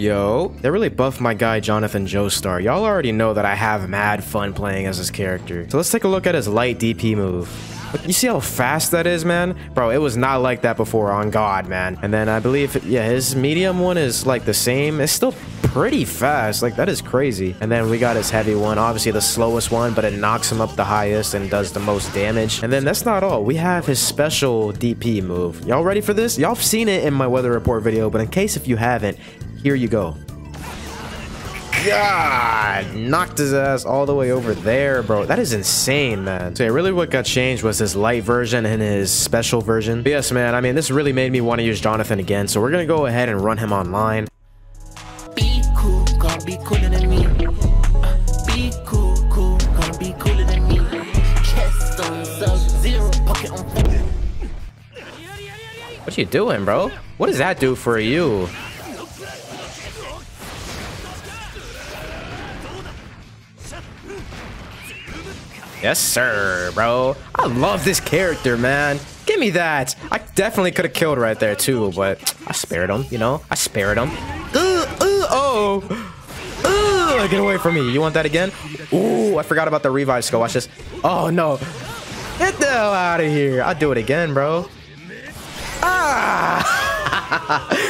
Yo, they really buffed my guy Jonathan Joestar. Y'all already know that I have mad fun playing as this character. So let's take a look at his light DP move. Look, you see how fast that is, man? Bro, it was not like that before on God, man. And then I believe, yeah, his medium one is like the same. It's still pretty fast. Like, that is crazy. And then we got his heavy one, obviously the slowest one, but it knocks him up the highest and does the most damage. And then that's not all. We have his special DP move. Y'all ready for this? Y'all have seen it in my weather report video, but in case if you haven't, here you go. God, knocked his ass all the way over there, bro. That is insane, man. So yeah, really what got changed was his light version and his special version. But yes, man, I mean, this really made me want to use Jonathan again. So we're going to go ahead and run him online. Be cool, gonna be cooler than me. Uh, be cool, cool, gonna be cooler than me. Chest on sub zero, pocket on full. What you doing, bro? What does that do for you? Yes, sir, bro. I love this character, man. Give me that. I definitely could have killed right there, too, but I spared him, you know? I spared him. Uh, uh, oh. Uh, get away from me. You want that again? Ooh, I forgot about the revive skill. Watch this. Oh, no. Get the hell out of here. I'll do it again, bro. Ah!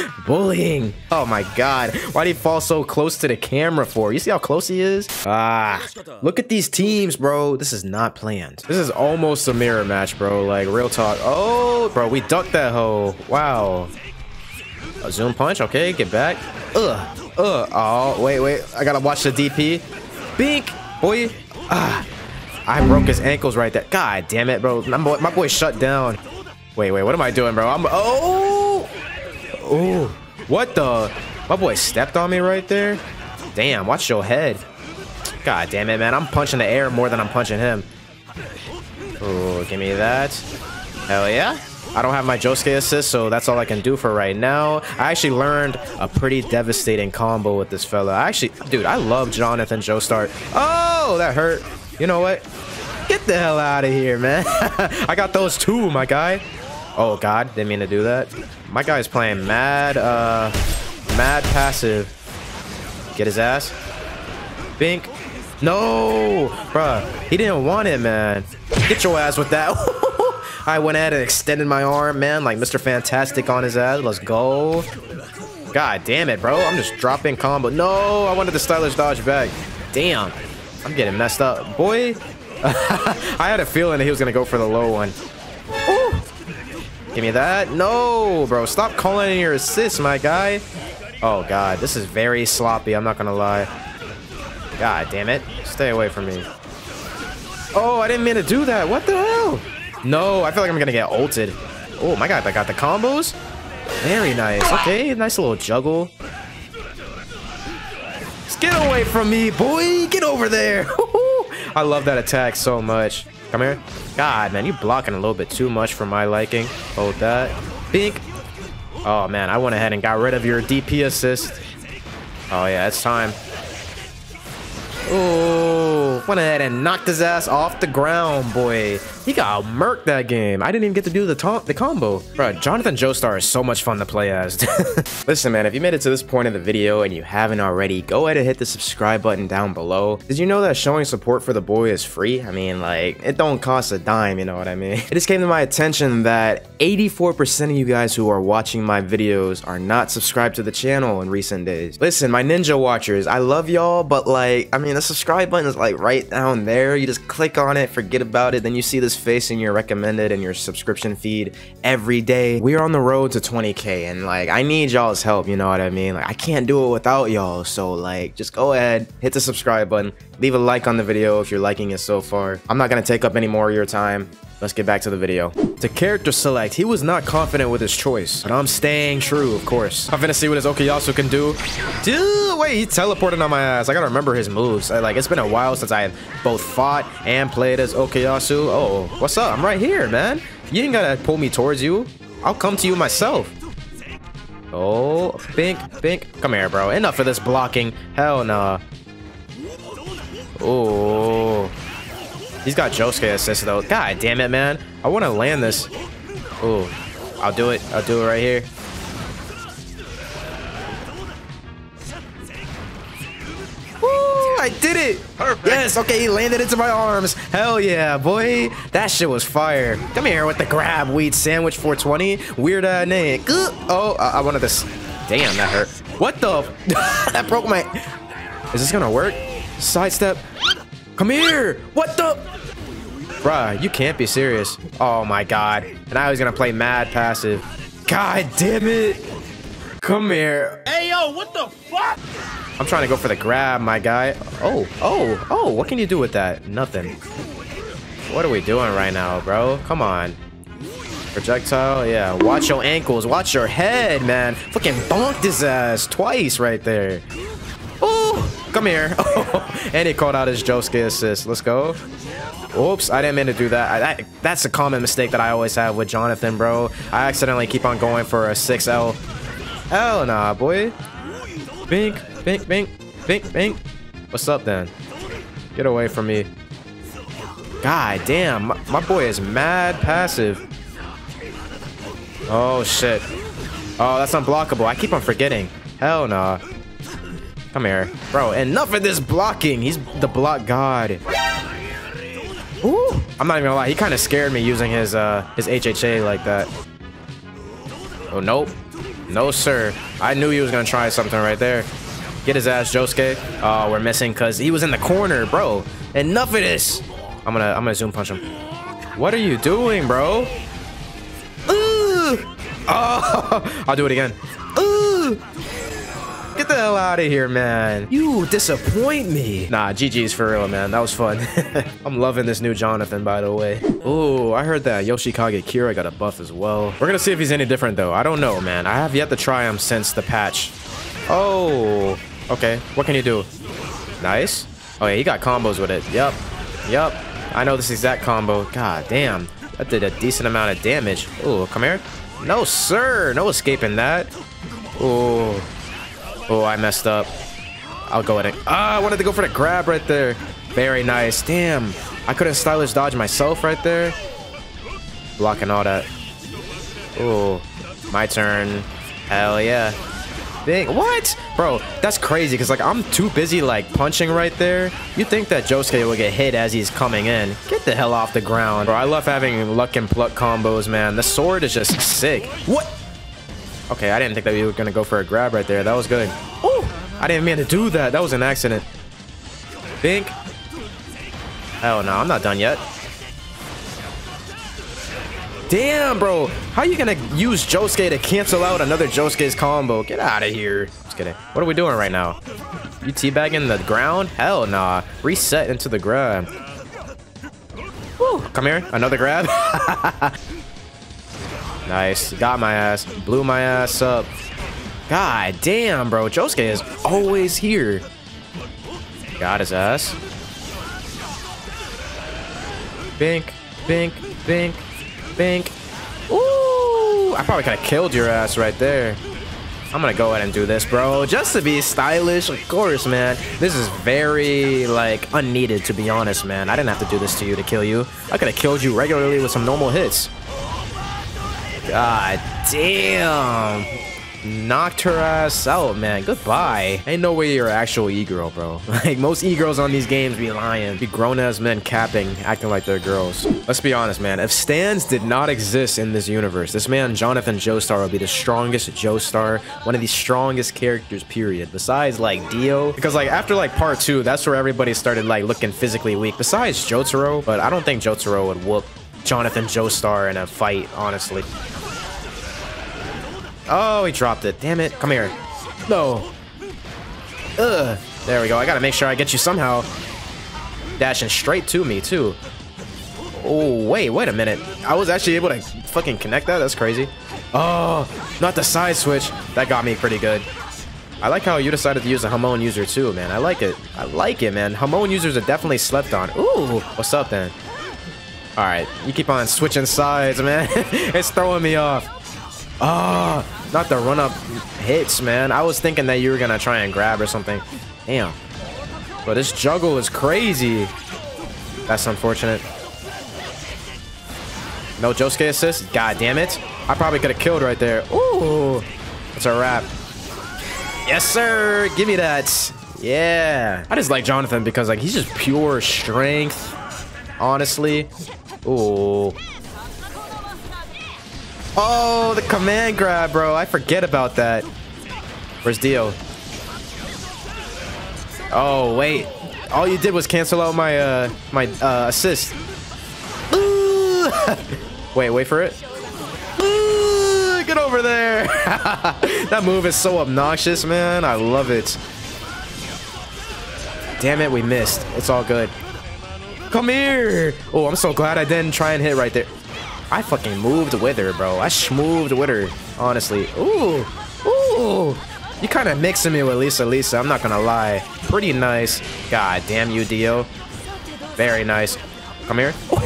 Bullying. Oh my god. Why did he fall so close to the camera for? You see how close he is? Ah. Look at these teams, bro. This is not planned. This is almost a mirror match, bro. Like, real talk. Oh, bro, we ducked that hoe. Wow. A zoom punch. Okay, get back. Ugh. Ugh. Oh, wait, wait. I gotta watch the DP. Bink. Boy. Ah. I broke his ankles right there. God damn it, bro. My boy, my boy shut down. Wait, wait, what am I doing, bro? I'm oh, oh, what the? My boy stepped on me right there. Damn, watch your head. God damn it, man. I'm punching the air more than I'm punching him. Oh, give me that. Hell yeah. I don't have my Josuke assist, so that's all I can do for right now. I actually learned a pretty devastating combo with this fella. I actually, dude, I love Jonathan Joestar. Oh, that hurt. You know what? Get the hell out of here, man. I got those two, my guy. Oh god, didn't mean to do that. My guy's playing mad, uh, mad passive. Get his ass. Bink. No, bruh. He didn't want it, man. Get your ass with that. I went ahead and extended my arm, man, like Mr. Fantastic on his ass. Let's go. God damn it, bro. I'm just dropping combo. No, I wanted the stylish dodge back. Damn. I'm getting messed up. Boy, I had a feeling that he was going to go for the low one. Give me that. No, bro. Stop calling in your assists, my guy. Oh, God. This is very sloppy. I'm not going to lie. God damn it. Stay away from me. Oh, I didn't mean to do that. What the hell? No, I feel like I'm going to get ulted. Oh, my God. I got the combos. Very nice. Okay, nice little juggle. Get away from me, boy. Get over there. I love that attack so much. Come here. God, man, you're blocking a little bit too much for my liking. Hold that. Bink. Oh, man, I went ahead and got rid of your DP assist. Oh, yeah, it's time. Went ahead and knocked his ass off the ground, boy. He got murked that game. I didn't even get to do the the combo. Bro, Jonathan Joestar is so much fun to play as. Listen, man, if you made it to this point in the video and you haven't already, go ahead and hit the subscribe button down below. Did you know that showing support for the boy is free? I mean, like, it don't cost a dime, you know what I mean? It just came to my attention that 84% of you guys who are watching my videos are not subscribed to the channel in recent days. Listen, my ninja watchers, I love y'all, but like, I mean, the subscribe button is like right down there. You just click on it, forget about it, then you see this face in your recommended and your subscription feed every day. We're on the road to 20k and like I need y'all's help, you know what I mean? Like I can't do it without y'all. So like just go ahead, hit the subscribe button, leave a like on the video if you're liking it so far. I'm not gonna take up any more of your time. Let's get back to the video. To character select, he was not confident with his choice, but I'm staying true, of course. I'm gonna see what his Okuyasu can do. Dude, wait, he teleported on my ass. I gotta remember his moves. Like, it's been a while since I have both fought and played as Okuyasu. Oh, what's up? I'm right here, man. You ain't gotta pull me towards you. I'll come to you myself. Oh, Bink, Bink. Come here, bro. Enough of this blocking. Hell nah. Oh. He's got Josuke assist though. God damn it, man. I want to land this. Oh, I'll do it. I'll do it right here. Did it. Perfect. Yes, okay, he landed into my arms. Hell yeah, boy. That shit was fire. Come here with the grab weed sandwich 420. Weird uh, name. Oh, I, I wanted this. Damn, that hurt. What the? that broke my... Is this gonna work? Sidestep. Come here. What the? Bruh, you can't be serious. Oh my god. And I was gonna play mad passive. God damn it. Come here. Hey, yo, what the fuck? I'm trying to go for the grab, my guy. Oh, oh, oh, what can you do with that? Nothing. What are we doing right now, bro? Come on. Projectile, yeah. Watch your ankles. Watch your head, man. Fucking bonked his ass twice right there. Oh, come here. Oh, and he called out his Josuke assist. Let's go. Oops, I didn't mean to do that. I, that. That's a common mistake that I always have with Jonathan, bro. I accidentally keep on going for a 6L. Hell nah, boy. Bink, bink, bink, bink, bink. What's up, then? Get away from me. God damn, my, my boy is mad passive. Oh, shit. Oh, that's unblockable. I keep on forgetting. Hell nah. Come here. Bro, enough of this blocking. He's the block god. Ooh. I'm not even gonna lie. He kind of scared me using his uh his HHA like that. Oh, nope. No, sir. I knew he was gonna try something right there. Get his ass, Josuke. Oh, we're missing because he was in the corner, bro. Enough of this. I'm gonna I'm gonna zoom punch him. What are you doing, bro? Ooh. Oh, I'll do it again. Ooh. Hell out of here, man. You disappoint me. Nah, GG's for real, man. That was fun. I'm loving this new Jonathan, by the way. Ooh, I heard that Yoshikage Kira got a buff as well. We're gonna see if he's any different, though. I don't know, man. I have yet to try him since the patch. Oh, okay. What can you do? Nice. Oh, yeah, he got combos with it. Yep. Yep. I know this exact combo. God damn. That did a decent amount of damage. Ooh, come here. No, sir. No escaping that. Ooh. Oh, I messed up. I'll go ahead and... Ah, I wanted to go for the grab right there. Very nice. Damn. I couldn't stylish dodge myself right there. Blocking all that. Oh, my turn. Hell yeah. Big. What? Bro, that's crazy because, like, I'm too busy, like, punching right there. You think that Josuke will get hit as he's coming in. Get the hell off the ground. Bro, I love having luck and pluck combos, man. The sword is just sick. What? Okay, I didn't think that we were gonna go for a grab right there. That was good. Oh, I didn't mean to do that. That was an accident. Bink. Hell no, I'm not done yet. Damn, bro. How are you gonna use Josuke to cancel out another Josuke's combo? Get out of here. Just kidding. What are we doing right now? You teabagging the ground? Hell nah. Reset into the grab. Woo. Come here. Another grab. Nice. Got my ass. Blew my ass up. God damn, bro. Josuke is always here. Got his ass. Bink, bink, bink, bink. Ooh! I probably could have killed your ass right there. I'm gonna go ahead and do this, bro. Just to be stylish, of course, man. This is very, like, unneeded, to be honest, man. I didn't have to do this to you to kill you. I could have killed you regularly with some normal hits. God damn. Knocked her ass out, man. Goodbye. Ain't no way you're an actual e-girl, bro. Like, most e-girls on these games be lying. Be grown-ass men capping, acting like they're girls. Let's be honest, man. If stands did not exist in this universe, this man, Jonathan Joestar, would be the strongest Joestar. One of the strongest characters, period. Besides, like, Dio. Because, like, after, like, part two, that's where everybody started, like, looking physically weak. Besides Jotaro, but I don't think Jotaro would whoop Jonathan Joestar in a fight, honestly. Oh, he dropped it. Damn it. Come here. No. Ugh. There we go. I gotta make sure I get you somehow. Dashing straight to me, too. Oh, wait, wait a minute. I was actually able to fucking connect that? That's crazy. Oh, not the side switch. That got me pretty good. I like how you decided to use a Hamon user too, man. I like it. I like it, man. Hamon users are definitely slept on. Ooh, what's up then? All right, you keep on switching sides, man. it's throwing me off. Oh, not the run-up hits, man. I was thinking that you were going to try and grab or something. Damn. But this juggle is crazy. That's unfortunate. No Josuke assist? God damn it. I probably could have killed right there. Ooh. It's a wrap. Yes, sir. Give me that. Yeah. I just like Jonathan because like he's just pure strength. Honestly. Ooh. Oh, the command grab, bro. I forget about that. Where's Dio? Oh, wait. All you did was cancel out my uh my uh assist. wait, wait for it. Get over there. that move is so obnoxious, man. I love it. Damn it, we missed. It's all good. Come here. Oh, I'm so glad I didn't try and hit right there. I fucking moved with her, bro. I schmooved with her, honestly. Ooh. Ooh. You kind of mixing me with Lisa Lisa, I'm not gonna lie. Pretty nice. God damn you, Dio. Very nice. Come here.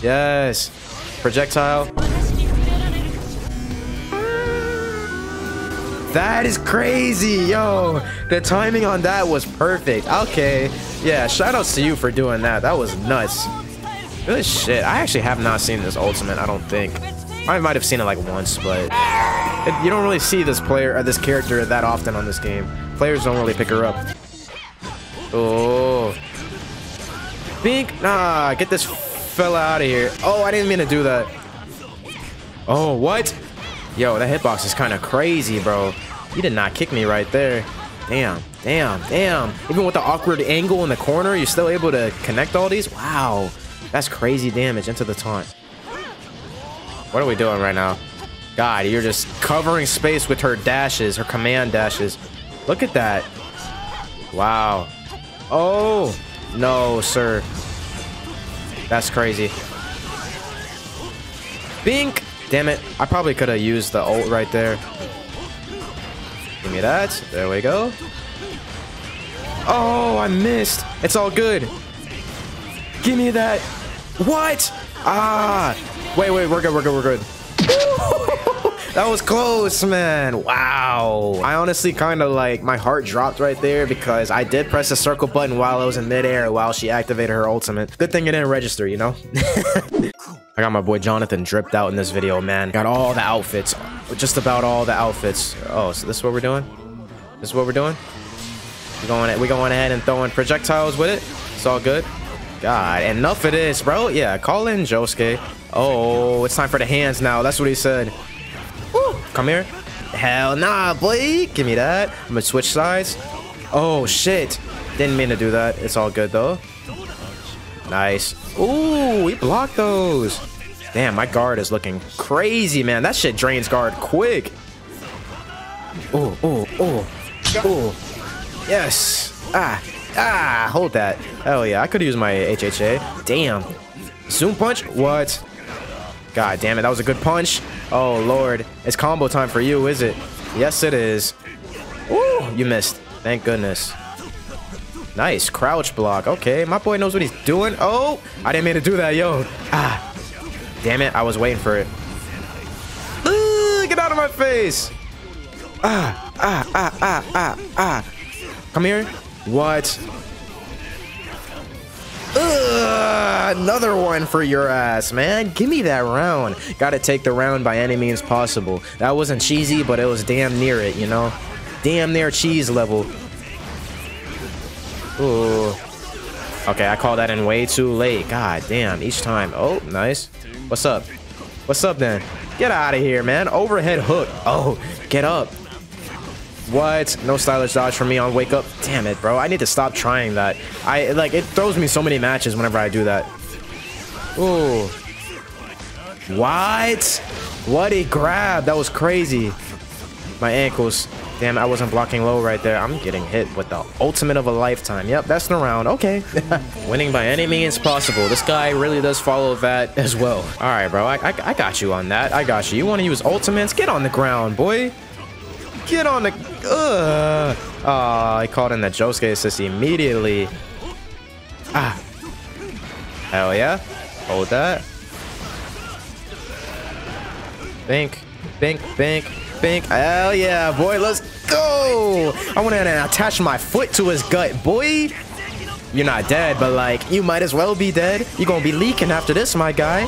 Yes. Projectile. That is crazy, yo. The timing on that was perfect. Okay. Yeah, shout shoutouts to you for doing that. That was nuts. Good shit. I actually have not seen this ultimate, I don't think. I might have seen it like once, but it, you don't really see this player or this character that often on this game. Players don't really pick her up. Oh. Bink. Nah, get this fella out of here. Oh, I didn't mean to do that. Oh, what? Yo, that hitbox is kind of crazy, bro. You did not kick me right there. Damn, damn, damn. Even with the awkward angle in the corner, you're still able to connect all these? Wow. That's crazy damage into the taunt. What are we doing right now? God, you're just covering space with her dashes, her command dashes. Look at that. Wow. Oh, no, sir. That's crazy. Bink! Damn it. I probably could have used the ult right there. Give me that. There we go. Oh, I missed. It's all good. Give me that. What? Ah. Wait, wait. We're good. We're good. We're good. that was close, man. Wow. I honestly kind of like, my heart dropped right there because I did press the circle button while I was in midair while she activated her ultimate. Good thing it didn't register, you know? I got my boy Jonathan dripped out in this video, man. Got all the outfits. Just about all the outfits. Oh, so this is what we're doing? This is what we're doing? We're going, we're going ahead and throwing projectiles with it? It's all good. God, enough of this, bro. Yeah, call in Josuke. Oh, it's time for the hands now. That's what he said. Woo, come here. Hell nah, boy. Give me that. I'm gonna switch sides. Oh, shit. Didn't mean to do that. It's all good, though. Nice. Ooh, we blocked those. Damn, my guard is looking crazy, man. That shit drains guard quick. Ooh, ooh, ooh. Ooh. Yes. Ah. Ah, hold that. Hell yeah, I could use my HHA. Damn. Zoom punch? What? God damn it, that was a good punch. Oh, Lord. It's combo time for you, is it? Yes, it is. Woo, you missed. Thank goodness. Nice. Crouch block. Okay, my boy knows what he's doing. Oh, I didn't mean to do that, yo. Ah. Damn it, I was waiting for it. Get out of my face. Ah, ah, ah, ah, ah, ah. Come here. What? Ugh, another one for your ass, man. Give me that round. Gotta take the round by any means possible. That wasn't cheesy, but it was damn near it, you know? Damn near cheese level. Ooh. Okay, I call that in way too late. God damn, each time. Oh, nice. What's up? What's up then? Get out of here, man. Overhead hook. Oh, get up. What? No stylish dodge for me on wake up. Damn it, bro. I need to stop trying that. I like it throws me so many matches whenever I do that. Ooh. What? What a grab. That was crazy. My ankles. Damn, I wasn't blocking low right there. I'm getting hit with the ultimate of a lifetime. Yep, that's the round. Okay. Winning by any means possible. This guy really does follow that as well. All right, bro. I, I, I got you on that. I got you. You want to use ultimates? Get on the ground, boy. Get on the... Ugh. Oh, I called in the Josuke assist immediately. Ah. Hell yeah. Hold that. Bink. Bink. Bink. Bink. Hell yeah, boy. Let's go. I went in and attached my foot to his gut, boy. You're not dead, but like, you might as well be dead. You're gonna be leaking after this, my guy.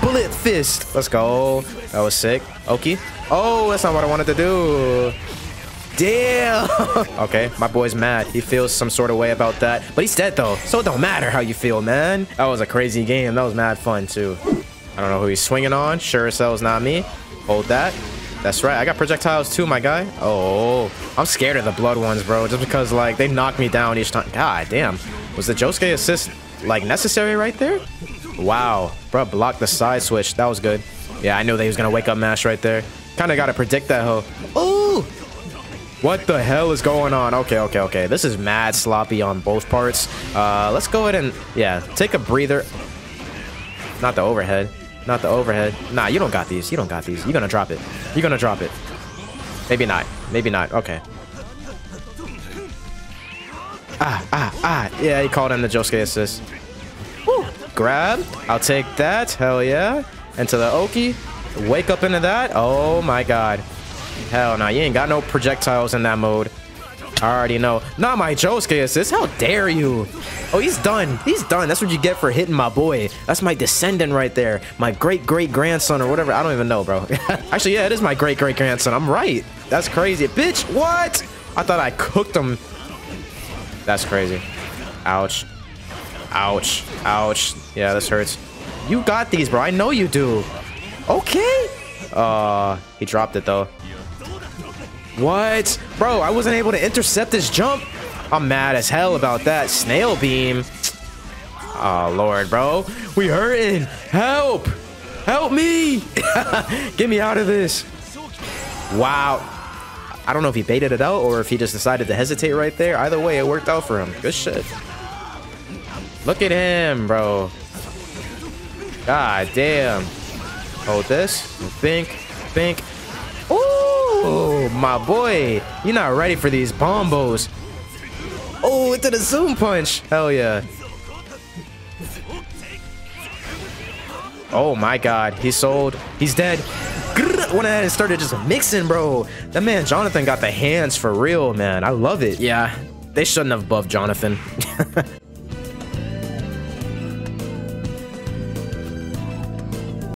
Bullet fist. Let's go. That was sick. Oki. Oh, that's not what I wanted to do. damn. okay, my boy's mad. He feels some sort of way about that. But he's dead, though. So it don't matter how you feel, man. That was a crazy game. That was mad fun, too. I don't know who he's swinging on. Sure as hell is not me. Hold that. That's right. I got projectiles, too, my guy. Oh, I'm scared of the blood ones, bro. Just because, like, they knock me down each time. God damn. Was the Josuke assist, like, necessary right there? Wow. Bro, block the side switch. That was good. Yeah, I knew that he was going to wake up mash right there. Kind of got to predict that, ho. Ooh! What the hell is going on? Okay, okay, okay. This is mad sloppy on both parts. Uh, let's go ahead and, yeah, take a breather. Not the overhead. Not the overhead. Nah, you don't got these. You don't got these. You're gonna drop it. You're gonna drop it. Maybe not. Maybe not. Okay. Ah, ah, ah. Yeah, he called in the Josuke assist. Woo. Grab. I'll take that. Hell yeah. Into the Oki. Wake up into that. Oh my god. Hell no, you ain't got no projectiles in that mode. I already know. Not my Josuke assist. How dare you? Oh, he's done. He's done. That's what you get for hitting my boy. That's my descendant right there. My great-great-grandson or whatever. I don't even know, bro. Actually, yeah, it is my great-great-grandson. I'm right. That's crazy. Bitch, what? I thought I cooked him. That's crazy. Ouch. Ouch. Ouch. Yeah, this hurts. You got these, bro. I know you do. Okay. Uh, he dropped it, though. What? Bro, I wasn't able to intercept this jump. I'm mad as hell about that. Snail beam. Oh, Lord, bro. We hurting. Help. Help me. Get me out of this. Wow. I don't know if he baited it out or if he just decided to hesitate right there. Either way, it worked out for him. Good shit. Look at him, bro. God damn. Hold this. Think. Think. Oh, my boy. You're not ready for these bombos. Oh, into the zoom punch. Hell yeah. Oh my god. He's sold. He's dead. Went ahead and started just mixing, bro. That man Jonathan got the hands for real, man. I love it. Yeah, they shouldn't have buffed Jonathan.